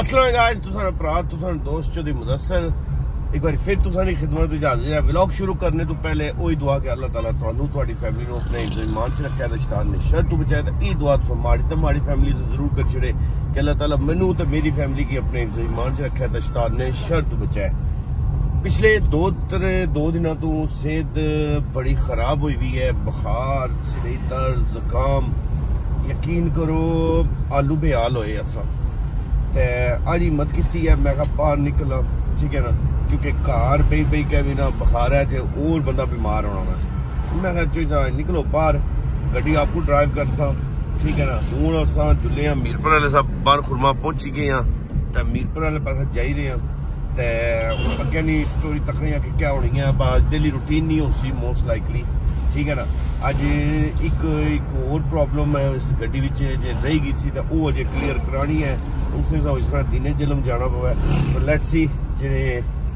ਅਸਲਾਮ guys ਤੁਸਾਂ ਭਰਾ ਤੁਸਾਂ ਦੋਸਤ ਚੋਦੀ ਮੁਦੱਸਰ ਇੱਕ ਵਾਰ ਫਿਰ ਤੁਸਾਂ ਦੀ ਖਿਦਮਤ ਵਿੱਚ ਹਾਜ਼ਰ ਹੈ ਵਲੌਗ ਸ਼ੁਰੂ ਕਰਨੇ ਤੋਂ ਪਹਿਲੇ ਉਹੀ ਦੁਆ ਕਿ ਅੱਲਾਹ ਤਾਲਾ ਤੁਹਾਨੂੰ ਤੁਹਾਡੀ ਫੈਮਿਲੀ ਨੂੰ ਆਪਣੇ ਇਮਾਨ 'ਚ ਰੱਖਿਆ ਤੇ ਸ਼ੈਤਾਨ ਨੇ ਸ਼ਰ ਤੋਂ ਬਚਾਇਆ ਤੇ ਇਹ ਦੁਆ ਤੁਸਾਂ ਮਾੜੀ ਤੇ ਮਾੜੀ ਫੈਮਿਲੀ ਸੇ ਜ਼ਰੂਰ ਕਰ ਛੜੇ ਕਿ ਅੱਲਾਹ ਤਾਲਾ ਮੈਨੂੰ ਤੇ ਮੇਰੀ ਫੈਮਿਲੀ ਕੀ ਆਪਣੇ ਇਮਾਨ 'ਚ ਰੱਖਿਆ ਤੇ ਸ਼ੈਤਾਨ ਨੇ ਸ਼ਰ ਤੋਂ ਬਚਾਇਆ ਪਿਛਲੇ ਦੋ ਤਰੇ ਦੋ ਦਿਨਾਂ ਤੋਂ ਸਿਹਤ ਬੜੀ ਖਰਾਬ ਹੋਈ ਵੀ ਹੈ ਬੁਖਾਰ ਸਿਰੇ ਦਰਦ ਜ਼ੁਕਾਮ ਯਕੀਨ ਕਰੋ ਆਲੂ ਬਿਆਲ ਹੋਏ ਅਸਾਂ ਤੇ ਅੱਜ ਹਿੰਮਤ ਕੀਤੀ ਹੈ ਮੈਂ ਕਿਹਾ ਬਾਹਰ ਨਿਕਲਾਂ ਠੀਕ ਹੈ ਨਾ ਕਿਉਂਕਿ ਘਰ ਪਈ ਪਈ ਕੇ ਵੀ ਨਾ ਬੁਖਾਰ ਹੈ ਤੇ ਹੋਰ ਬੰਦਾ ਬਿਮਾਰ ਹੋਣਾ ਮੈਂ ਮੈਂ ਕਿਹਾ ਚੋ ਜਾ ਨਿਕਲੋ ਬਾਹਰ ਗੱਡੀ ਆਪਕੋ ਡਰਾਈਵ ਕਰਦਾ ਠੀਕ ਹੈ ਨਾ ਹੁਣ ਅਸਾਂ ਜੁੱਲੇ ਆ ਮੀਰਪੁਰ ਵਾਲੇ ਸਭ ਬਾਹਰ ਖੁਰਮਾ ਪਹੁੰਚ ਗਏ ਆ ਤੇ ਮੀਰਪੁਰ ਵਾਲੇ ਪਾਸੇ ਜਾਈ ਰਹੇ ਆ ਤੇ ਅੱਗੇ ਨਹੀਂ ਸਟੋਰੀ ਤੱਕਣੀਆਂ ਕਿ ਕਿਆ ਹੋਣੀ ਹੈ ਬਸ ਡੇਲੀ ਰੂਟੀਨ ਨਹੀਂ ਹੋ ਸੀ ਮੋਸਟ ਲਾਈਕਲੀ ਠੀਕ ਹੈ ਨਾ ਅੱਜ ਇੱਕ ਇੱਕ ਹੋਰ ਪ੍ਰੋਬਲਮ ਹੈ ਇਸ ਗੱਡੀ ਵਿੱਚ ਜੇ ਰਹੀ ਗਈ ਸੀ ਤਾਂ ਉਹ ਅਜੇ ਕਲੀਅਰ ਕਰਾਣੀ ਹੈ ਉਸ ਨੇ ਸਾਨੂੰ ਇਸ ਤਰ੍ਹਾਂ ਦਿਨੇ ਜਲਮ ਜਾਣਾ ਪਵੇ ਪਰ ਲੈਟਸ ਸੀ ਜਿਹੜੇ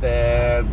ਤੇ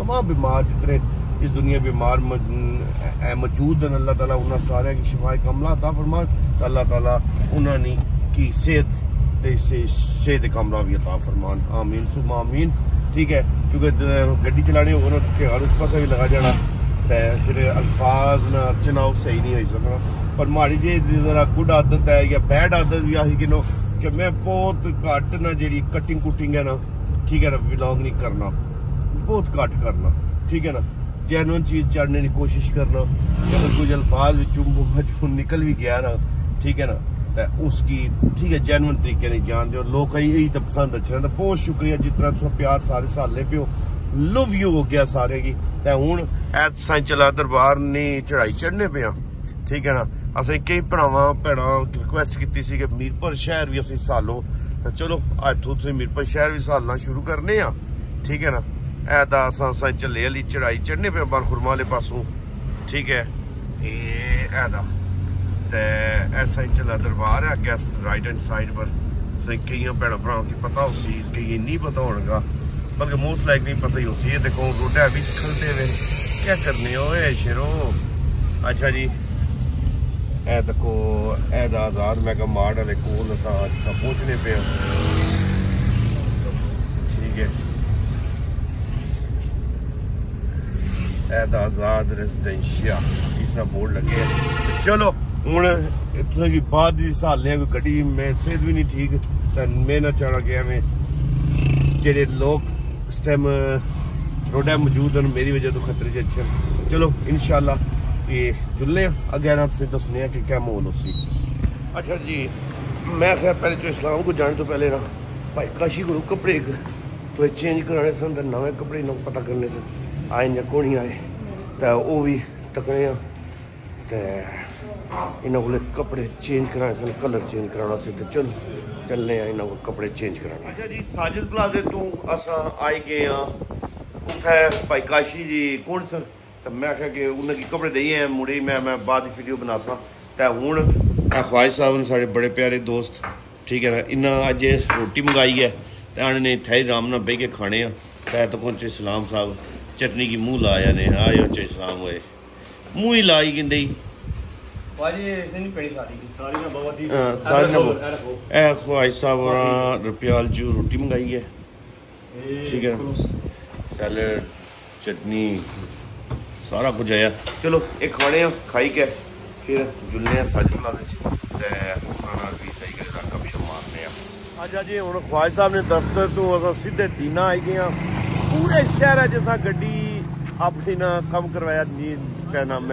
तमाम ਬਿਮਾਰ ਜਿਤਨੇ इस दुनिया बीमार मौजूद हैं अल्लाह ताला उन्हें सारे की शिफाए कमला अता फरमा अल्लाह ताला उन्होंने की सेहत से शेद भी अता फरमान। आमीन, सुम आमीन। ठीक है, क्योंकि गड्डी चलानी हो ना तो उस पास भी लगा जाना। तो फिर अल्फाज ना चुनाव सही नहीं हो सकना। पर माड़ी जी जरा गुड आदत है, या बैड आदत भी आई कि नो, कि मैं बहुत घट ना जी कटिंग कुटिंग है ना, ठीक है ना बिलोंग नहीं करना। बहुत घट करना, ठीक है ना। जैनवन चीज़ जानने की कोशिश करना। अगर कुछ अल्फाज चुम निकल भी गया ना, ठीक है ना। ਗਿਆ ਨਾ ਠੀਕ ਹੈ ਨਾ ਤੇ ਉਸ ਕੀ ਠੀਕ ਹੈ ਜੈਨੂਨ ਤਰੀਕੇ ਨਾਲ ਜਾਣਦੇ ਹੋ ਲੋਕ ਇਹ ਤਾਂ ਪਸੰਦ ਅੱਛਾ ਤਾਂ ਬਹੁਤ ਸ਼ੁਕਰੀਆ ਜਿਤਨਾ ਤੁਸੀਂ ਪਿਆਰ ਸਾਰੇ ਸਾਲੇ ਪਿਓ ਲਵ ਯੂ ਹੋ ਗਿਆ ਸਾਰੇ ਕੀ ਤੇ ਹੁਣ ਐਤ ਸਾਂ ਚਲਾ ਦਰਬਾਰ ਨੇ ਚੜਾਈ ਚੜਨੇ ਪਿਆ ਠੀਕ ਹੈ ਨਾ ਅਸੀਂ ਕਈ ਭਰਾਵਾਂ ਭੈਣਾਂ ਰਿਕੁਐਸਟ ਕੀਤੀ ਸੀ ਕਿ ਮੀਰਪੁਰ ਸ਼ਹਿਰ ਵੀ ਅਸੀਂ ਸਾਲੋ ਤਾਂ ਚਲੋ ਅੱਜ ਤੋਂ ਤੁਸੀਂ ਮੀਰਪੁਰ ਸ਼ਹਿਰ ਵੀ ਸਾਲਣਾ ਸ਼ੁਰੂ ਕਰਨੇ ਆ ਠੀਕ ਹੈ ਨਾ ਇਹ ਦਾ ਅਸਾਂ ਸਾਂ ਚੱਲੇ ਵਾਲੀ ਚੜਾਈ ਚੜਨੇ ਪਿਆ ਬਾਰ ਖੁਰਮਾ ਵਾਲੇ ते एस आई चला दरबार है अग्गै राइट हैंड साइड पर कई भैन भ्राओं की पता उसी केइयें नहीं पता होगा बल्कि मोस्ट लाइकली पता ही उसी देखो रोड है भी खलते हुए क्या करने हो ए शेरो अच्छा जी ए देखो ए आज़ाद मैं क्या माड़ कोल अच्छा पहुँचने पे ठीक है ए आज़ाद रेजिडेंशिया इसका बोर्ड लगे चलो ਹੁਣ ਤੁਸੀਂ ਕੋਈ ਬਾਅਦ ਦੀ ਸਾਲ ਲਿਆ, ਕੋਈ ਗੱਡੀ ਮੈਂ, ਸਿਹਤ ਵੀ ਨਹੀਂ ਠੀਕ, ਤਾਂ ਮੈਂ ਨਾ ਚੜਾ ਗਿਆ ਮੈਂ ਜਿਹੜੇ ਲੋਕ ਇਸ ਟਾਈਮ ਰੋਡਾ ਮੌਜੂਦ ਹਨ, ਮੇਰੀ ਵਜ੍ਹਾ ਤੋਂ ਖਤਰੇ 'ਚ ਅੱਛੇ ਚਲੋ, ਇਨਸ਼ਾਅੱਲਾ, ਇਹ ਜੁੱਲੇ ਅੱਗੇ ਨਾ ਤੁਸੀਂ ਦੱਸਨੇ ਆ ਕਿ ਕਿਆ ਮਾਹੌਲ ਹੋਸੀ ਅੱਛਾ ਜੀ, ਮੈਂ ਖੈਰ ਪਹਿਲੇ ਚੋ ਇਸਲਾਮ ਕੋ ਜਾਣ ਤੋਂ ਪਹਿਲੇ ਨਾ, ਭਾਈ ਕਾਸ਼ੀ ਗੁਰੂ ਕਪੜੇ ਤੋਂ ਚੇਂਜ ਕਰਾਣੇ ਸਨ, ਤਾਂ ਨਵੇਂ ਕਪੜੇ ਨੂੰ ਪਤਾ ਕਰਨੇ ਸਨ। ਆਏ ਜਾਂ ਕੋਣੀ ਆਏ, ਤਾਂ ਉਹ ਵੀ ਤਕਣੇ ਆ, ਤੇ ਇਹਨਾਂ ਕੋਲੇ ਕੱਪੜੇ ਚੇਂਜ ਕਰਾਣੇ ਸਨ ਕਲਰ ਚੇਂਜ ਕਰਾਉਣਾ ਸੀ ਤੇ ਚਲ ਚੱਲਨੇ ਆ ਇਹਨਾਂ ਕੋਲ ਕੱਪੜੇ ਚੇਂਜ ਕਰਾਉਣਾ। ਅੱਛਾ ਜੀ, ਸਾਜਿਦ ਪਲਾਜ਼ੇ ਤੋਂ ਅਸਾਂ ਆਏ ਗਏ ਆ ਉੱਥੇ ਭਾਈ ਕਾਸ਼ੀ ਜੀ ਕੌਣ ਸਰ ਤਾਂ ਮੈਂ ਕਿਹਾ ਕਿ ਉਹਨਾਂ ਕੀ ਕੱਪੜੇ ਦਈ ਆ ਮੁੜੇ ਮੈਂ ਮੈਂ ਬਾਅਦ ਵਿੱਚ ਵੀਡੀਓ ਬਣਾਸਾਂ ਤਾਂ ਹੁਣ ਆ ਖਵਾਜ ਸਾਹਿਬ ਨੇ ਸਾਡੇ ਬੜੇ ਪਿਆਰੇ ਦੋਸਤ, ਠੀਕ ਹੈ ਨਾ, ਇਹਨਾਂ ਅੱਜ ਰੋਟੀ ਮੰਗਾਈ ਹੈ, ਤੇ ਆਣ ਨੇ ਇੱਥੇ ਆਰਾਮ ਨਾਲ ਬਹਿ ਕੇ ਖਾਣੇ ਆ। ਤਾਂ ਤੋਂ ਪਹੁੰਚੇ ਇਸਲਾਮ ਸਾਹਿਬ, ਚਟਨੀ ਕੀ ਮੂੰਹ ਲਾਇਆ ਨੇ ਆਇਓ ਚ ਇਸਲਾਮ ਹੋਏ। ਮੂੰਹ ਹੀ ਲਾਈ ਕਿੰਦੇ ਭਾਜੀ ਇਸ ਨਹੀਂ ਪੈਣੀ ਸਾਰੀ ਸਾਰੀ ਨਾ ਬਹੁਤ ਹੀ ਸਾਰੀ ਨਾ ਇਹ ਖਵਾਜ ਸਾਹਿਬ ਹੋਰਾਂ ਰੁਪਿਆਲ ਜੀ ਰੋਟੀ ਮੰਗਾਈ ਹੈ। ਠੀਕ ਹੈ। ਸੈਲਡ ਚਟਨੀ ਸਾਰਾ ਕੁਝ ਆਇਆ। ਚਲੋ ਇਹ ਖਾਣੇ ਆ ਖਾਈ ਕੇ। ਫਿਰ ਜੁਲਨੇ ਆ ਸੱਜ ਬਣਾ ਦੇ ਤੇ ਖਾਣਾ ਵੀ ਸਹੀ ਕਰੇ ਦਾ ਕੰਮ ਸ਼ਮ ਮਾਰਨੇ ਆ। ਅੱਜ ਜੀ ਹੁਣ ਖਵਾਜ ਸਾਹਿਬ ਨੇ ਦਫ਼ਤਰ ਤੋਂ ਅਸਾਂ ਸਿੱਧੇ ਦੀਨਾ ਆਈ ਗਏ ਆ। ਪੂਰੇ ਸ਼ਹਿਰ ਜਿਸਾ ਗੱਡੀ ਆਪਣੀ ਨਾ ਕੰਮ ਕਰਵਾਇਆ ਜੀ ਕਾ ਨਾਮ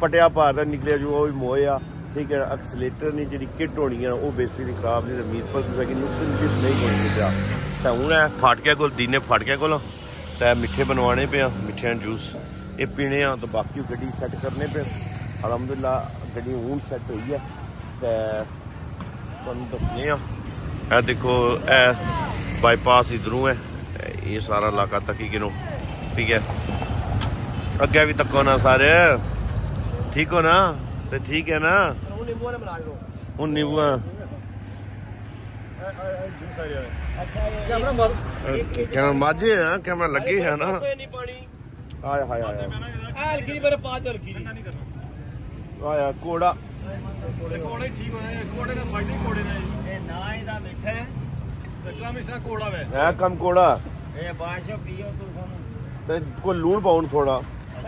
ਪਟਿਆ ਭਾਰ ਨਿਕਲਿਆ ਜੋ ਉਹ ਵੀ ਮੋਏ ਆ ਠੀਕ ਹੈ ਐਕਸਲੇਟਰ ਨੇ ਜਿਹੜੀ ਕਿੱਟ ਹੋਣੀ ਆ ਉਹ ਬੇਸਿਕਲੀ ਖਰਾਬ ਨਹੀਂ ਰਮੀਤ ਪਰ ਤੁਸੀਂ ਕਿ ਨੁਕਸਾਨ ਜਿਸ ਨਹੀਂ ਹੋਣੀ ਪਿਆ ਤਾਂ ਹੁਣ ਇਹ ਫਾਟਕਿਆ ਕੋਲ ਦੀਨੇ ਫਾਟਕਿਆ ਕੋਲ ਤੇ ਮਿੱਠੇ ਬਣਵਾਣੇ ਪਿਆ ਮਿੱਠਿਆਂ ਜੂਸ ਇਹ ਪੀਣੇ ਆ ਤਾਂ ਬਾਕੀ ਗੱਡੀ ਸੈੱਟ ਕਰਨੇ ਪਿਆ ਅਲਹਮਦੁਲਿਲਾ ਗੱਡੀ ਹੁਣ ਸੈੱਟ ਹੋਈ ਹੈ ਤੇ ਤੁਹਾਨੂੰ ਦੱਸਨੇ ਆ ਇਹ ਦੇਖੋ ਇਹ ਬਾਈਪਾਸ ਇਧਰੋਂ ਹੈ ਤੇ ਇਹ ਸਾਰਾ ਇਲਾਕਾ ਤੱਕੀ ਕਿਨੋ ਠੀਕ ਹੈ ਅੱਗੇ ਵੀ ਤੱਕੋ ਨਾ ਸਾਰੇ ਠੀਕ ਹੋ ਨਾ ਸੇ ਠੀਕ ਹੈ ਨਾ ਉਹ ਨਿੰਬੂ ਵਾਲੇ ਬਣਾ ਲਓ ਹੁਣ ਨਿਬੂਆ ਜੂਸ ਆ ਰਿਹਾ ਹੈ ਕੈਮਰਾ ਮਾਰ ਕੈਮਰਾ ਮਾਝੇ ਆ ਕੈਮਰਾ ਲੱਗੇ ਹੈ ਨਾ ਨਹੀਂ ਪਾਣੀ ਆਇਆ ਹਾਇਆ ਆਇਆ ਆ ਹਲਕੀ ਜਿਹੀ ਮੇਰੇ ਪਾਸ ਹਲਕੀ ਜੀ ਨਹੀਂ ਕਰਨਾ ਆਇਆ ਕੋੜਾ ਕੋੜੇ ਠੀਕ ਹੋਣਾ ਹੈ ਕੋੜੇ ਦਾ ਫਾਇਦਾ ਹੀ ਕੋੜੇ ਦਾ ਹੈ ਇਹ ਨਾ ਇਹਦਾ ਮਿੱਠਾ ਹੈ ਤੇ ਕੰਮ ਇਸ ਤਰ੍ਹਾਂ ਕੋੜਾ ਵੇ ਇਹ ਕੰਮ ਕੋੜਾ ਇਹ ਬਾਸ਼ੋ ਪੀਓ ਤੂੰ ਸਾਨੂੰ ਤੇ ਕੋਈ ਲੂਣ ਪਾਉਣ ਥੋੜਾ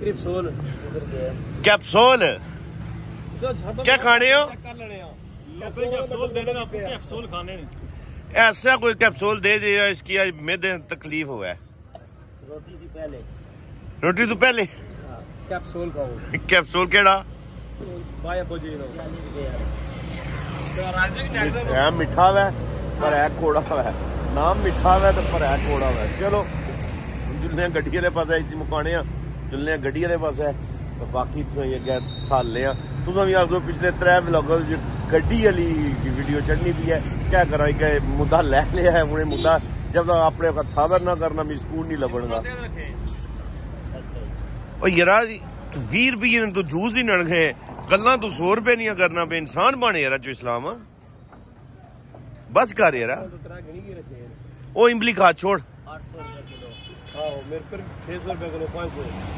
कैप्सूल। कैप्सूल? क्या खाने हो? ऐसा कोई कैप्सूल दे दे इसकी आज मेरे तकलीफ़ हुआ है रोटी तो पहले। रोटी तो पहले? हाँ, कैप्सूल खाओ। कैप्सूल केड़ा? मिठा वै पर है कोड़ा वै। मिठा वै तो पर है कोड़ा चलो जुल्ले गड्डी आह्ले इसी मुकाने चलने आं गड्डी आह्ले पास्सै ते तो बाकी तुसें साले आं तुसें आखो पिछले त्रै ब्लागां च गड्डी वीडियो चढ़नी पी है क्या करा, इक मुद्दा लै लिया है उ'नें मुद्दा जब तक अपने थावर ना करना, मिगी स्कूल नहीं लब्भन दा। ओ यरा, बीह् रपेऽ ने तू जूस ही ननखे गल्लां तू सौ रुपये नहीं करना पे। इंसान बने यरा चो इस्लाम। बस कर यरा। ओह् इम्बली खा, छोड़।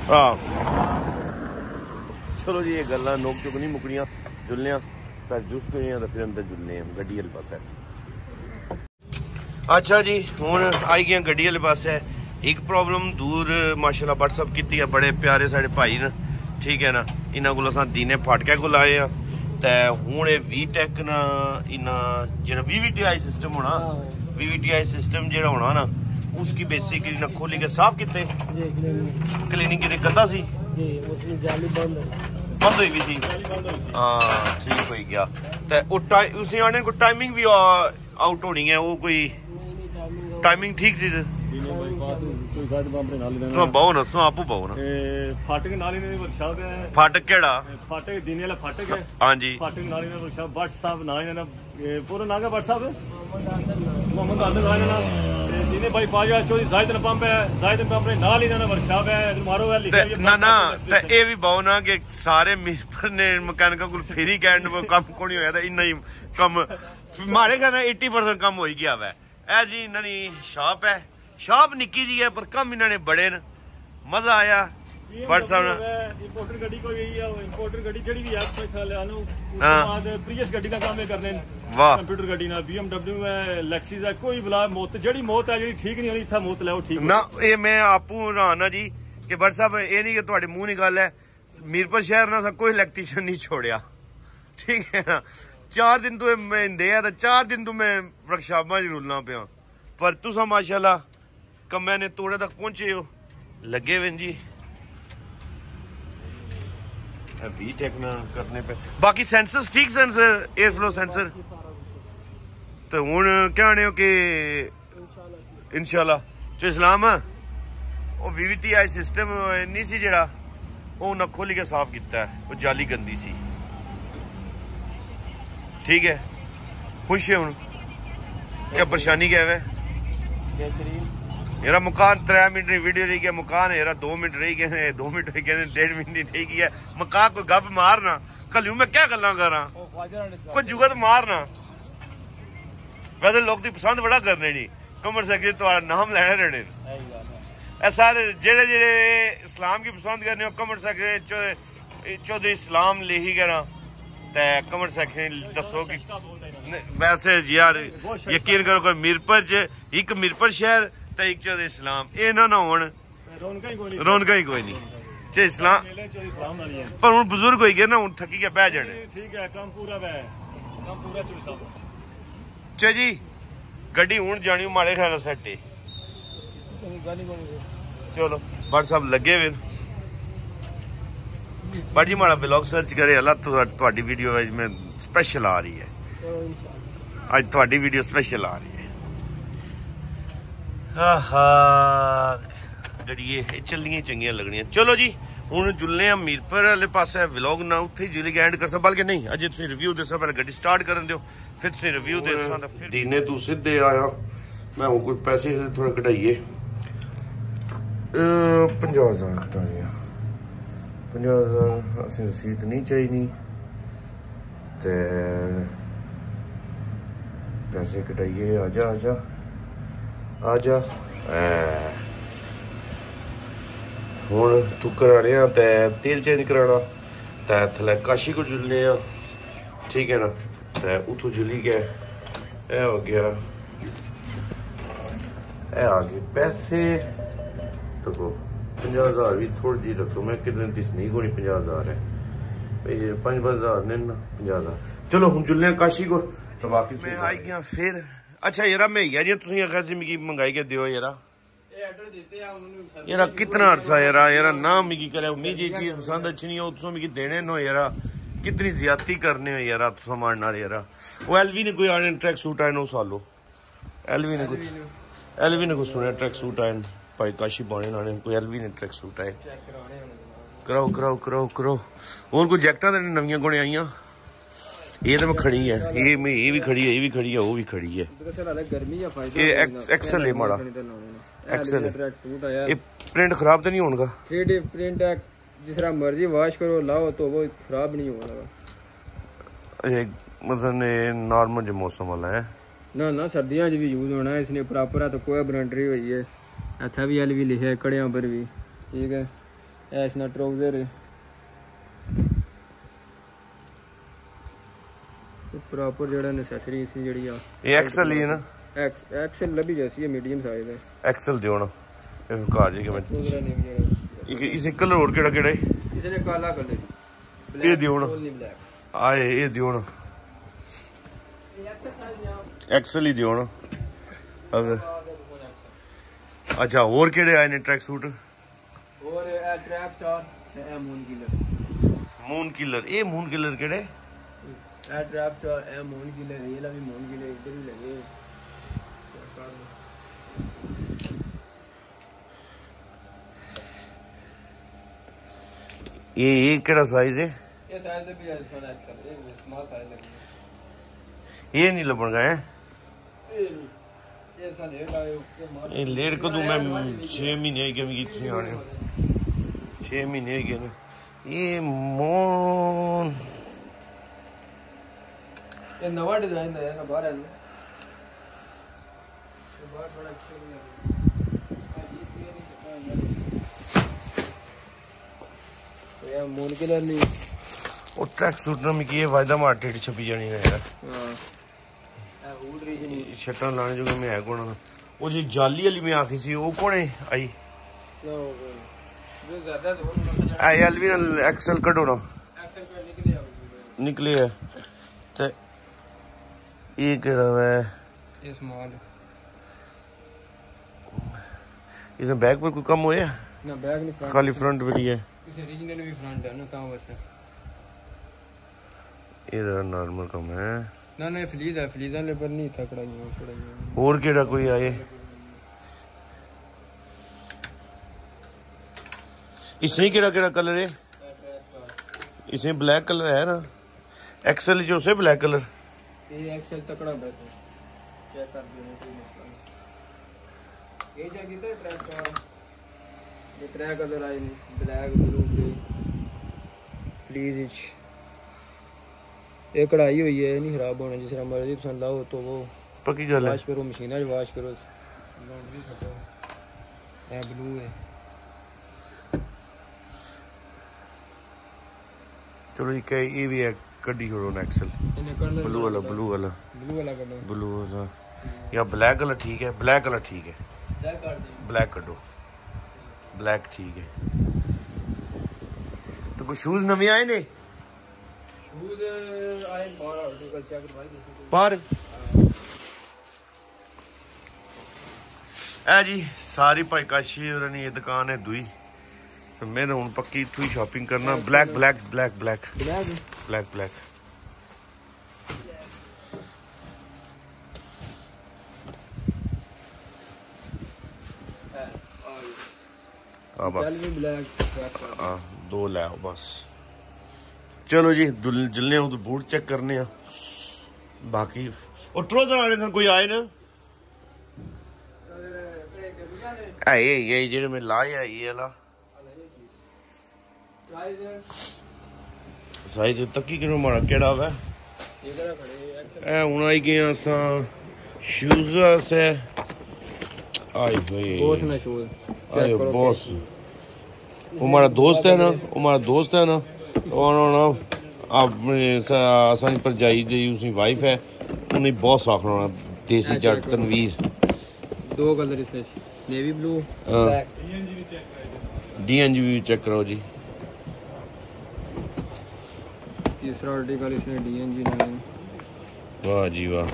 हाँ। चलो जी एह् गल्लां नोक चुक नहीं मुकनियाँ जुलने पर जुस्त होई आं फिर अंदर जुलने गड्डी आह्ले पासै। अच्छा जी हून आई गए गड्डी आह्ले पासै। इक प्रॉब्लम दूर माशाल्लाह व्हाट्सअप कीती है बड़े प्यारे साढ़े भाई न। ठीक है ना इन्हां को असां दीने फाटकै कोल आए आं। ते हून एह् वीटेक ना इन्ना जेह्ड़ा वीवीटीआई सिस्टम होना V V T I system जेह्ड़ा होना ना उसकी बेसिकली ना खोली के साफ किते क्लीनिंग के गंदा सी जी उसमें जाली बंद बंद हुई हुई सी हां ठीक हो गया ते ओ टाइम उसी आने को टाइमिंग भी आउट होनी है वो कोई टाइमिंग ठीक ਸੀ ਸੋ ਬਾਉ ਨਾ ਸੋ ਆਪੂ ਬਾਉ ਨਾ ਫਾਟਕ ਨਾਲ ਹੀ ਨੇ ਵਰਸ਼ਾ ਦੇ ਫਾਟਕ ਕਿਹੜਾ ਫਾਟਕ ਦਿਨੇ ਵਾਲਾ ਫਾਟਕ ਹੈ ਹਾਂਜੀ ਫਾਟਕ ਨਾਲ ਹੀ ਨੇ ਵਰਸ਼ਾ ਵਟਸਐਪ ਨਾ ਇਹਨਾਂ ਪੂਰਾ ਨਾਗਾ ਵਟਸਐਪ ਨਾਲ ਇਹਨਾਂ ਦਾ ਤੇ ਦੀਨੇ ਬਾਈ ਪਾਜਾ ਚੋਦੀ ਜ਼ਾਇਦਨ ਪੰਪ ਹੈ ਜ਼ਾਇਦਨ ਪੰਪ ਦੇ ਨਾਲ ਹੀ ਦਾ ਵਰਕਸ਼ਾਪ ਹੈ ਮਾਰੋ ਹੈ ਲਿਖਿਆ ਨਾ ਨਾ ਤੇ ਇਹ ਵੀ ਬਹੁ ਨਾ ਕਿ ਸਾਰੇ ਮਿਸਪਰ ਨੇ ਮਕੈਨਿਕਾਂ ਕੋਲ ਫੇਰੀ ਕਹਿਣ ਨੂੰ ਕੰਮ ਕੋਣੀ ਹੋਇਆ ਤਾਂ ਇੰਨਾ ਹੀ ਕੰਮ। ਮਾਰੇ ਕਹਿੰਦਾ 80% ਕੰਮ ਹੋਈ ਗਿਆ ਵੈ। ਇਹ ਜੀ ਇਹਨਾਂ ਦੀ ਸ਼ਾਪ ਹੈ। ਸ਼ਾਪ ਨਿੱਕੀ ਜੀ ਹੈ ਪਰ ਕੰਮ ਇਹਨਾਂ ਨੇ ਬੜੇ ਨੇ। ਮਜ਼ਾ ਆਇਆ। ਇੰਪੋਰਟਰ ਗੱਡੀ ਕੋਈ ਗਈ ਆ ਇੰਪੋਰਟਰ ਗੱਡੀ ਜਿਹੜੀ ਵੀ ਐਪ ਸੇ ਖਾ ਲਿਆ ਨੂੰ ਉਸ ਹਾਂ। ਤੋਂ ਬਾਅਦ ਪ੍ਰੀਵੀਅਸ ਗੱਡੀ ਦਾ ਕੰਮ ਇਹ ਕਰਨੇ ਨੇ ਵਾਹ ਕੰਪਿਊਟਰ ਗੱਡੀ ਨਾਲ BMW ਹੈ ਲੈਕਸਿਸ ਹੈ ਕੋਈ ਬਲਾ ਮੌਤ ਜਿਹੜੀ ਮੌਤ ਹੈ ਜਿਹੜੀ ਠੀਕ ਨਹੀਂ ਹੋਣੀ ਇੱਥੇ ਮੌਤ ਲੈ ਉਹ ਠੀਕ ਨਾ ਇਹ ਮੈਂ ਆਪੂ ਹੈਰਾਨ ਆ ਜੀ ਕਿ ਬਟ ਸਾਹਿਬ ਇਹ ਨਹੀਂ ਕਿ ਤੁਹਾਡੇ ਮੂੰਹ ਦੀ ਗੱਲ ਹੈ ਮੀਰਪੁਰ ਸ਼ਹਿਰ ਨਾਲ ਕੋਈ ਇਲੈਕਟ੍ਰੀਸ਼ੀਅਨ ਨਹੀਂ ਛੋੜਿਆ ਠੀਕ ਹੈ ਨਾ ਚਾਰ ਦਿਨ ਤੋਂ ਇਹ ਮੈਂ ਇੰਦੇ ਆ ਤਾਂ ਚਾਰ ਦਿਨ ਤੋਂ ਮੈਂ ਵਰਕਸ਼ਾਪਾਂ 'ਚ ਰੁਲਣਾ ਪਿਆ ਪਰ ਤੁਸੀਂ ਮਾਸ਼ਾਅੱਲਾ ਕੰਮਿਆਂ ਨੇ ਤੋੜੇ ਤੱਕ ਪਹੁੰਚੇ ਹੋ ਲੱਗੇ बी टेक में करने पे बाकी सेंसर ठीक सेंसर एयर फ्लो सेंसर तो हूँ क्या आने कि इनशाला चो इस्लाम ਉਹ VVTI ਸਿਸਟਮ ਨਹੀਂ ਸੀ ਜਿਹੜਾ ਉਹ ਉਹਨਾਂ ਖੋਲ ਕੇ ਸਾਫ਼ ਕੀਤਾ ਉਹ ਜਾਲੀ ਗੰਦੀ ਸੀ ਠੀਕ ਹੈ ਖੁਸ਼ ਹੈ ਹੁਣ ਕਿ ਪਰੇਸ਼ਾਨੀ ਕਿਵੇਂ ਹੈ ਬਿਹਤਰੀਨ ਮੇਰਾ ਮਕਾਨ 3 ਮਿੰਟ ਦੀ ਵੀਡੀਓ ਰਹੀ ਗਿਆ ਮਕਾਨ ਮੇਰਾ 2 ਮਿੰਟ ਰਹੀ ਗਏ 2 ਮਿੰਟ ਰਹੀ ਗਏ 1.5 ਮਿੰਟ ਦੀ ਰਹੀ ਗਿਆ ਮਕਾਨ ਕੋਈ ਗੱਪ ਮਾਰਨਾ ਕੱਲਿਓ ਮੈਂ ਕੀ ਗੱਲਾਂ ਕਰਾਂ ਉਹ ਖਵਾਜਾ ਨੇ ਕੋਈ ਜੁਗਤ ਮਾਰਨਾ ਵੈਸੇ ਲੋਕ ਦੀ ਪਸੰਦ ਬੜਾ ਕਰਨੇ ਨਹੀਂ ਕਮਰ ਸੈਕਟਰੀ ਤੁਹਾਡਾ ਨਾਮ ਲੈਣਾ ਰਹਿਣੇ ਸਹੀ ਗੱਲ ਹੈ ਇਹ ਸਾਰੇ ਜਿਹੜੇ ਜਿਹੜੇ ਇਸਲਾਮ ਕੀ ਪਸੰਦ ਕਰਨੇ ਉਹ ਕਮਰ ਸੈਕਟਰੀ ਚੌਧਰੀ ਇਸਲਾਮ ਲਿਖੀ ਕਰਾਂ ਤੇ ਕਮਰ ਸੈਕਟਰੀ ਦੱਸੋ ਕਿ ਸਸਤਾ ਬੋਲਦਾ ਇਹਨਾਂ ਨਹੀਂ, ਵੈਸੇ ਜੀ ਯਾਰ ਯਕੀਨ ਕਰੋ ਕੋਈ ਮਿਰਪਰ ਚ ਇੱਕ ਮਿਰਪਰ ਸ਼ਹਿਰ ਤੇ ਇੱਕ ਚੌਧਰੀ ਇਸਲਾਮ ਇਹ ਨਾ ਨਾ ਹੋਣ ਰੌਣਕਾਂ ਹੀ ਕੋਈ ਨਹੀਂ ਰੌਣਕਾਂ ਹੀ ਕੋਈ ਨਹੀਂ ਚੇ ਇਸਲਾਮ ਮੇਲੇ ਚੋਰੀ ਸਲਾਮ ਵਾਲੀ ਹੈ ਪਰ ਹੁਣ ਬਜ਼ੁਰਗ ਹੋਈ ਗਏ ਨਾ ਹੁਣ ਥੱਕੀ ਕੇ ਬਹਿ ਜਾਣੇ ਇਹ ਠੀਕ ਹੈ ਕੰਮ ਪੂਰਾ ਵੈ ਕੰਮ ਪੂਰਾ ਚੋਰੀ ਸਾਹਿਬ ਚੇ ਜੀ ਗੱਡੀ ਹੁਣ ਜਾਣੀ ਮਾੜੇ ਖਿਆਲ ਸੈੱਟ ਏ ਚਲੋ ਬੜ ਸਾਹਿਬ ਲੱਗੇ ਵੇ ਬੜ ਜੀ ਮਾੜਾ ਵਲੌਗ ਸਰਚ ਕਰੇ ਅੱਲਾ ਤੁਹਾ- ਤੁਹਾਡੀ ਵੀਡੀਓ ਵਿੱਚ ਮੈਂ ਸਪੈਸ਼ਲ ਆ ਰਹੀ ਹੈ ਅੱਜ ਤੁਹਾਡੀ ਵੀਡੀਓ ਸਪੈਸ਼ਲ ਆ ਰਹੀ ਹੈ ਆਹਾ ਗੜੀਏ ਇਹ ਚੱਲੀਆਂ ਚੰਗੀਆਂ ਲੱਗਣੀਆਂ। ਚਲੋ ਜੀ, ਹੁਣ ਜੁਲਨੇ ਆ ਮੀਰਪੁਰ ਵਾਲੇ ਪਾਸੇ ਵਲੌਗ ਨਾ ਉੱਥੇ ਜਿਲੇ ਐਂਡ ਕਰਦਾ ਬਲਕਿ ਨਹੀਂ, ਅਜੇ ਤੁਸੀਂ ਰਿਵਿਊ ਦੱਸੋ ਪਹਿਲਾਂ ਗੱਡੀ ਸਟਾਰਟ ਕਰਨ ਦਿਓ, ਫਿਰ ਤੁਸੀਂ ਰਿਵਿਊ ਦੱਸਾਂ ਤਾਂ ਫਿਰ ਦੀਨੇ ਤੂੰ ਸਿੱਧੇ ਆਇਆ, ਮੈਂ ਹੁਣ ਕੋਈ ਪੈਸੇ ਥੋੜਾ ਕਢਾਈਏ। 50000 ਕਢਾਣੇ ਆ। 50000 ਅਸੀਂ ਰਸੀਦ ਨਹੀਂ ਚਾਹੀਦੀ, ਤੇ ਪੈਸੇ ਕਢਾਈਏ, ਆ ਜਾ ਆ ਜਾ। ਆ ਜਾ ਐ। ਹੁਣ ਤੂੰ ਕਰਾਣਿਆ ਤੇ ਤੇਲ ਚੇਂਜ ਕਰਾਣਾ ਤੇ ਥਲੇ ਕਾਸ਼ੀ ਕੋ ਜੁਲਨੇ ਆ ਠੀਕ ਹੈ ਨਾ ਤੇ ਉਥੋਂ ਜੁਲੀ ਗਿਆ ਇਹ ਹੋ ਗਿਆ ਇਹ ਆ ਗਏ ਪੈਸੇ ਤਕੋ 50000 ਵੀ ਥੋੜੀ ਜੀ ਰੱਖੋ ਮੈਂ ਕਿੰਨੇ ਦਿਸ ਨਹੀਂ ਕੋਣੀ 50000 ਹੈ ਇਹ 5000 ਨੇ ਨਾ 50000 ਚਲੋ ਹੁਣ ਜੁਲਨੇ ਆ ਕਾਸ਼ੀ ਕੋ ਤਾਂ ਬਾਕੀ ਮੈਂ ਆਈ ਗਿਆ ਫਿਰ ਅੱਛਾ ਯਾਰਾ ਮੈਂ ਗਿਆ ਜੀ ਤੁਸੀਂ ਆਖਿਆ ਸੀ ਮਿਗੀ ਮੰਗਾਈ ਕੇ ਦਿਓ ਯਾਰਾ ਇਹ ਆਰਡਰ ਦਿੱਤੇ ਆ ਉਹਨਾਂ ਨੂੰ ਯਾਰਾ ਕਿਤਨਾ ਅਰਸਾ ਯਾਰਾ ਯਾਰਾ ਨਾ ਮਿਗੀ ਕਰਿਆ ਮੀ ਜੀ ਚੀਜ਼ ਪਸੰਦ ਅੱਛੀ ਨਹੀਂ ਹੋ ਤੁਸੀਂ ਮਿਗੀ ਦੇਣੇ ਨੋ ਯਾਰਾ ਕਿਤਨੀ ਜ਼ਿਆਦਤੀ ਕਰਨੇ ਹੋ ਯਾਰਾ ਤੁਸੀਂ ਮਾਰਨ ਨਾਲ ਯਾਰਾ ਉਹ ਐਲਵੀ ਨੇ ਕੋਈ ਆਣੇ ਟਰੈਕ ਸੂਟ ਆਏ ਨੋ ਸਾਲੋ ਐਲਵੀ ਨੇ ਕੁਝ ਐਲਵੀ ਨੇ ਕੁਝ ਸੁਣਿਆ ਟਰੈਕ ਸੂਟ ਆਏ ਭਾਈ ਕਾਸ਼ੀ ਬਾਣੇ ਨਾਲੇ ਕੋਈ ਐਲਵੀ ਨੇ ਟਰੈਕ ਸੂਟ ਆਏ ਚੈੱਕ ਕਰਾਉਣੇ ਉਹਨਾਂ ਨੂੰ ਕਰਾਓ ਕਰਾਓ ਕਰਾਓ ਕਰਾਓ ਹੋਰ ਕੋਈ ये तो में खड़ी है ये में ये भी खड़ी है ये भी खड़ी है वो भी खड़ी है ये एक्सल है माड़ा एक्सल है ये प्रिंट खराब तो नहीं होगा थ्री डी प्रिंट है जिस तरह मर्जी वाश करो लाओ तो वो खराब नहीं होगा ये मतलब नॉर्मल जो मौसम वाला है ਨਾ ਨਾ ਸਰਦੀਆਂ 'ਚ ਵੀ ਯੂਜ਼ ਹੋਣਾ ਇਸ ਨੇ ਪ੍ਰੋਪਰ ਆ ਤਾਂ ਕੋਈ ਬਰੰਟਰੀ ਹੋਈ ਹੈ ਇੱਥੇ ਵੀ ਐਲ ਵੀ ਲਿਖਿਆ ਕੜਿਆਂ ਪਰ ਵੀ ਠੀਕ ਹੈ ਇਸ ਨਾਲ ਟਰਾਊਜ਼ਰ ਹੈ ਪ੍ਰੋਪਰ ਜਿਹੜਾ ਨੈਸੈਸਰੀ ਸੀ ਜਿਹੜੀ ਆ। ਇਹ ਐਕਸਲ ਹੀ ਹੈ ਨਾ? ਐਕਸ ਐਕਸਲ ਲੱਭੀ ਜੈਸੀ ਹੈ ਮੀਡੀਅਮ ਸਾਈਜ਼ ਹੈ ਐਕਸਲ ਦਿਓ ਨਾ। ਇਹ ਘਰ ਜੀ ਕਿ ਮੈਂ ਉਹਦਾ ਨੇਮ ਜਿਹੜਾ ਇੱਕ ਇਸ ਕਲਰ ਹੋਰ ਕਿਹੜਾ ਕਿਹੜਾ ਹੈ? ਇਸਨੇ ਕਾਲਾ ਕਰ ਲਈ ਇਹ ਦਿਓ ਨਾ। ਆਏ ਇਹ ਦਿਓ ਨਾ। ਐਕਸਲ ਹੀ ਦਿਓ ਨਾ। ਅਗਰ ਅੱਛਾ ਹੋਰ ਕਿਹੜੇ ਆਏ ਨੇ ਟਰੈਕ ਸੂਟ ਹੋਰ ਇਹ ਟ੍ਰੈਪ ਸਟਾਰ ਤੇ ਇਹ ਮੂਨ ਕਿਲਰ ਮੂਨ ਕਿਲਰ ਇਹ ਮੂਨ ਕਿਲਰ ਕਿਹੜੇ? एट रैप तो मोहन की ले ये लगी मोहन की ले इधर ही। लगे ये ये केड़ा साइज़ है? ये साइज़ तो भी एल्फा एक्सेल ये स्मॉल साइज़ है। ये नहीं लबण गए ये सा लेट आयो ये लेट को तो मैं 6 महीने के में किसी आने 6 महीने के ये मोन ਇਹ ਮੋਨ ਇਹ ਨਵਾਂ ਡਿਜ਼ਾਈਨ ਦਾ ਹੈ ਨਾ ਬਾਹਰ ਹੈ ਨਾ ਇਹ ਬਾਹਰ ਥੋੜਾ ਐਕਸਲ ਇਹ ਮੂਨ ਕਿਲਰ ਨਹੀਂ ਉਹ ਟਰੈਕ ਸੂਟ ਨਾਲ ਮੈਂ ਕੀ ਇਹ ਵਾਇਦਾ ਮਾਰਟੇ ਚ ਛਪੀ ਜਾਣੀ ਹੈ ਯਾਰ ਹਾਂ ਇਹ ਹੂਡ ਰੀਜਨ ਇਹ ਸ਼ਟਰ ਲਾਣੇ ਜੋ ਮੈਂ ਹੈ ਕੋਣ ਉਹ ਜੀ ਜਾਲੀ ਵਾਲੀ ਮੈਂ ਆਖੀ ਸੀ ਉਹ ਕੋਣੇ ਆਈ ਕਿਉਂ ਜੋ ਜ਼ਿਆਦਾ ਜ਼ੋਰ ਨਾਲ ਆਈ ਐਲਵੀ ਨਾਲ ਐਕਸਲ ਕੱਢੋ ਨਾ ਐਕਸਲ ਕਰ ਨਿਕਲੇ ਆਉਂਦੀ ਨਿਕਲੇ ਹੈ ਤੇ ਇਹ ਕਿਹੜਾ ਹੈ ਇਹ ਸਮਾਲ ਇਸ में बैक पर कोई कम होया ਨਾ ਬੈਗ ਨਹੀਂ ਫਰੰਟ खाली फ्रंट पर ही है ਕਿਸੇ ਰੀਜਨਲ ਵੀ ਫਰੰਟ ਹੈ ਨਾ ਤਾਂ ਵਾਸਤੇ ਇਹਦਾ ਨਾਰਮਲ ਕਮ ਹੈ ਨਾ ਨਾ ਇਹ ਫਲੀਜ਼ ਹੈ ਫਲੀਜ਼ਾਂ ਲੇਬਰ ਨਹੀਂ ਥਾ ਕੜਾਈਆਂ ਕੜਾਈਆਂ ਹੋਰ ਕਿਹੜਾ ਕੋਈ ਆਏ इसमें ਕਿਹੜਾ ਕਿਹੜਾ ਕਲਰ ਹੈ इसमें ब्लैक कलर है ना एक्सेल जो से ब्लैक कलर ये एक्सेल तकड़ा वैसे चेक कर देने कोई मसला ये चाहिए था ट्रैक का ये ट्रैक कलर आई ब्लैक ब्लू ग्रे फ्लीज इच ये कढ़ाई हुई है नहीं खराब होने जिस तरह मर्ज़ी तुम लाओ तो वो पक्की गल है वाश करो मशीन वाश करो लॉन्ड्री खटो ब्लू है चलो ये ये भी एक कड्डी छोड़ो एक्सल ब्लू वाला ब्लू वाला। ब्लू वाला या ब्लैक वाला ठीक है ब्लैक वाला ठीक है। ब्लैक कड्डो ब्लैक ठीक है। तो कुछ शूज़ नवे आए ने पर ए जी सारी भाई काशी और ये दुकान है दुई। तो मैं हूँ पक्की इतों शॉपिंग करना। Black black black black, black. Black black हाँ बस। हाँ दो लै बस। चलो जी जलने तो बूट चेक करने बाकी और ट्रोजर आने सन कोई आए ना? ये ये जेड़े में लाए ये वाला ਸਾਈ ਤੇ ਤੱਕੀ ਕਿਨੂੰ ਮਾੜਾ ਕਿਹੜਾ ਵਾ ਇਹ ਹੁਣ ਆਈ ਗਏ ਅਸਾਂ ਸ਼ੂਜ਼ ਸੇ ਆਈ ਬਈ ਬੋਸ ਨਾ ਸ਼ੂਜ਼ ਆਈ ਬੋਸ ਉਹ ਮਾਰਾ ਦੋਸਤ ਹੈ ਨਾ ਉਹ ਮਾਰਾ ਦੋਸਤ ਹੈ ਨਾ ਉਹਨਾਂ ਆਪਣੇ ਅਸਾਂ ਪਰਜਾਈ ਦੀ ਉਸਦੀ ਵਾਈਫ ਹੈ ਉਹਨੇ ਬਹੁਤ ਸਾਫ ਹੋਣਾ ਦੇਸੀ ਜੱਟ ਤਨਵੀਰ ਦੋ ਕਲਰ ਇਸ ਵਿੱਚ ਨੇਵੀ ਬਲੂ ਬਲੈਕ ਡੀਐਨਜੀ ਵੀ ਚੈੱਕ ਕਰੋ ਜੀ तीसरा आर्टिकल इसने डी एन जी नाइन वाह जी वाह।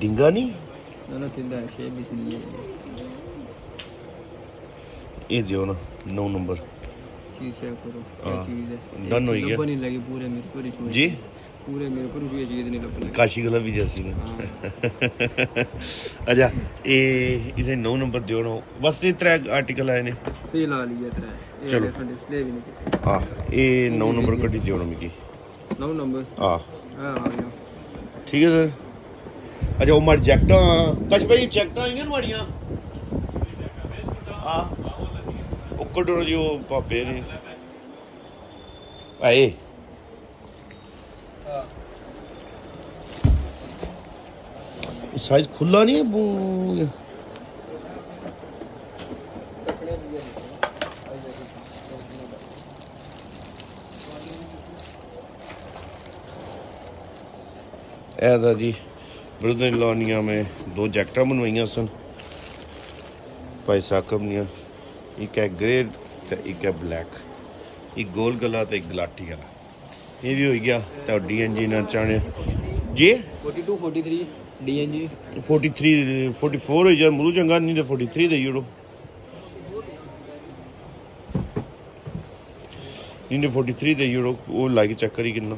डिंगा नहीं? ना ना सीधा शेप इसलिए ये दियो ना नौ नंबर। चीज़ चेक करो क्या हाँ, चीज़ है? डन हो गया। नहीं लगी पूरे मेरे को जी? पूरे मेरे को ये चीज नहीं लग लगी ਕਾਸ਼ੀ ਗਲਾ ਵੀ ਜੈਸੀ ਨਾ हाँ ਅੱਛਾ ਇਹ ਇਸੇ 9 ਨੰਬਰ ਦਿਓ ਨਾ ਬਸ ਇਹ ਤਰੇ ਆਰਟੀਕਲ ਆਏ ਨੇ फिलहाल ये तरह ये चलो। ऐसा डिस्प्ले भी नहीं किया ਆ ਇਹ 9 ਨੰਬਰ ਕੱਢੀ ਦਿਓ ਨਾ ਮਿਕੀ नौ नंबर ਆ हाँ आ गया ਠੀਕ ਹੈ ਸਰ ਅੱਛਾ ਉਹ ਮਾਰ ਜੈਕਟਾਂ ਕਸ਼ ਭਾਈ ਜੈਕਟਾਂ ਆਈਆਂ ਨੇ ਮਾੜੀਆਂ ਆ ਉਹ ਕੱਢੋ ਜੀ ਉਹ ਪਾਪੇ ਨੇ ਆਏ हाँ ਸਾਈਜ਼ ਖੁੱਲਾ ਨਹੀਂ ਹੈ ਬੂ- तकड़े लिए नहीं। आई जाएगी। ਇਹ ਦਾ ਜੀ ਬ੍ਰਦਰ ਇਨ ਲਾ ਨੀਆਂ ਮੈਂ ਦੋ ਜੈਕਟਾਂ ਬਣਵਾਈਆਂ ਸਨ ਭਾਈ ਸਾਕਬ ਨੀਆਂ ਇੱਕ ਹੈ ਗ੍ਰੇ ਤੇ ਇੱਕ ਹੈ ਬਲੈਕ ਇੱਕ ਗੋਲ ਗਲਾ ਤੇ ਇੱਕ ਗਲਾਟੀ ਵਾਲਾ ਇਹ ਵੀ ਹੋਈ ਗਿਆ ਤੁਹਾਡੀ ਐਨਜੀ ਨਾਲ ਚਾਣਿਆ ਜੇ 42 43 ਡੀਐਨਜੀ 43 44 ਹੋਈ ਜਾਂ ਮਰੂ ਚੰਗਾ ਨਹੀਂ ਤੇ 43 ਦੇ ਯੂਰੋ ਨਹੀਂ ਤੇ 43 ਦੇ ਯੂਰੋ ਉਹ ਲਾ ਕੇ ਚੱਕਰ ਹੀ ਕਿੰਨਾ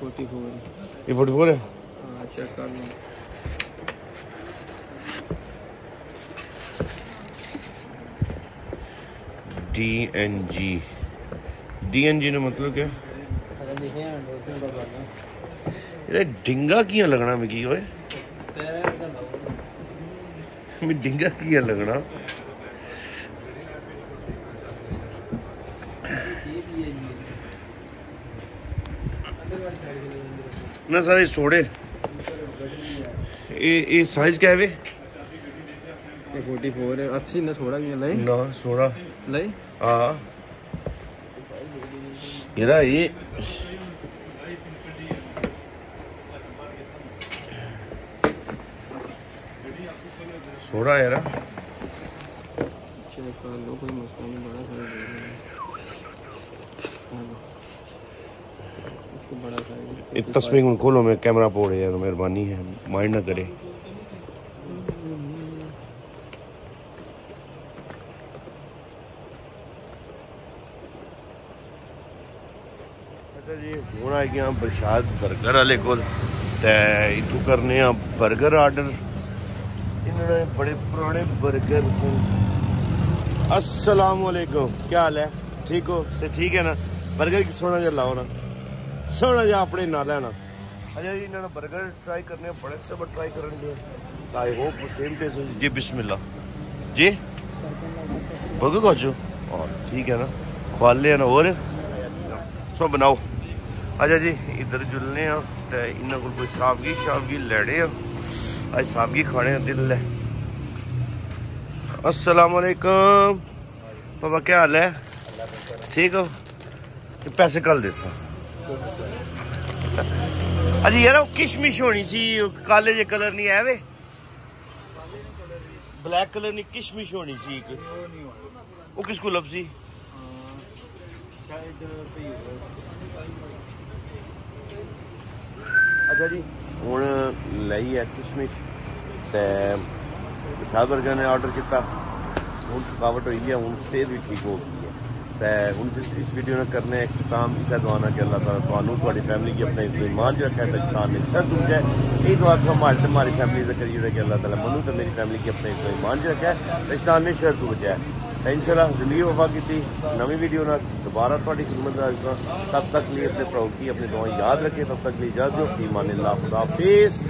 44 ਇਹ 44 ਹੈ ਹਾਂ ਚੈੱਕ ਕਰ ਲਓ D N G D N G ने मतलब क्या अगर लिखे हैं दो तीन बार बात ਇਹਦਾ ਡਿੰਗਾ ਕੀਆਂ ਲੱਗਣਾ ਮਿਕੀ ਓਏ तेरे का लाओ ਵੀ ਡਿੰਗਾ ਕੀਆਂ ਲੱਗਣਾ ठीक ही है ये अंदर वाली साइड से नहीं अंदर ਨਾ ਸਾਰੇ ਛੋੜੇ ਇਹ ਇਹ ਸਾਈਜ਼ ਕਿਆ ਹੈ ਵੇ ये 44 है अच्छी ना छोड़ा भी नहीं ਨਾ ਛੋੜਾ लाई एरा ये सोडा एरा इस तस्वीर को खोलो मैं कैमरा पोड़े यार मेहरबानी है माइंड ना करे। ਹੁਣ ਆ ਗਿਆ ਬਰਸ਼ਾਦ 버ਗਰ ਵਾਲੇ ਕੋਲ ਤੇ ਇਥੋਂ ਕਰਨੇ ਆ 버ਗਰ ਆਰਡਰ। ਇਹਨਾਂ ਨੇ ਬੜੇ क्या हाल है ठीक हो से ठीक है ना बर्गर की सोना जहा लाओ ना सोना जहा अपने ना लैना अच्छा जी इन्होंने बर्गर ट्राई करने बड़े से बड़े ट्राई करेंगे आई होप सेम टेस्ट जी बिस्मिल्ला जी बर्गर खाचो और ठीक है ना खवा लिया ना और सो बनाओ अच्छा जी, इधर जुलने आं, ते इन्ना कोल लैने अज साबगी खाने दा दिल है असलकम पापा क्या हाल है? ठीक हो? पैसे कल दसा अजी अच्छा यार किशमिश होनी सी काले जे कलर नहीं है वे? ब्लैक कलर नहीं किशमिश होनी सी एक वो किसको लफ्जी ਅੱਛਾ ਜੀ ਹੁਣ ਲਈ ਹੈ ਕਿਸ਼ਮਿਸ਼ ਤੇ ਸ਼ਾਹ ਵਰਗਾ ਨੇ ਆਰਡਰ ਕੀਤਾ ਹੁਣ ਥਕਾਵਟ ਹੋਈ ਹੈ ਹੁਣ ਸਿਹਤ ਵੀ ਠੀਕ ਹੋ ਗਈ ਹੈ ਤੇ ਹੁਣ ਜਿਸ ਇਸ ਵੀਡੀਓ ਨਾਲ ਕਰਨੇ ਇੱਕ ਕੰਮ ਇਸਾ ਦੁਆਨਾ ਕਿ ਅੱਲਾਹ ਤਾਲਾ ਤੁਹਾਨੂੰ ਤੁਹਾਡੀ ਫੈਮਿਲੀ ਕੀ ਆਪਣੇ ਇਮਾਨ ਚ ਰੱਖੇ ਤੇ ਸ਼ਾਨ ਨੇ ਸਰ ਤੁਮ ਜਾਏ ਇਹ ਦੁਆ ਤੋਂ हमारे ਤੇ हमारी फैमिली से करिए कि अल्लाह ताला मनु तो मेरी फैमिली की अपने ईमान च रखे ਤੇ ਸ਼ਾਨ ਨੇ ਸ਼ਰ ਤੋਂ ਬਚਾਏ ਤੇ ਇਨਸ਼ਾਅੱਲਾ ਜ਼ਿੰਦਗੀ ਵਫਾ ਕੀਤੀ ਨਵੀਂ ਵੀਡੀਓ ਨਾਲ ਦੁਬਾਰਾ ਤੁਹਾਡੀ ਖਿਦਮਤ ਹਾਜ਼ਰ ਹਾਂ। ਤਬ ਤੱਕ ਲਈ ਆਪਣੇ ਭਰਾ ਕੀ ਆਪਣੇ ਦੁਆ ਯਾਦ ਰੱਖੇ ਤਬ ਤੱਕ ਲਈ ਇਜਾਜ਼ਤ ਦਿਓ ਫੀ ਮਾਨ ਅੱਲਾਹ ਖੁਦਾ ਹਾਫਿਜ਼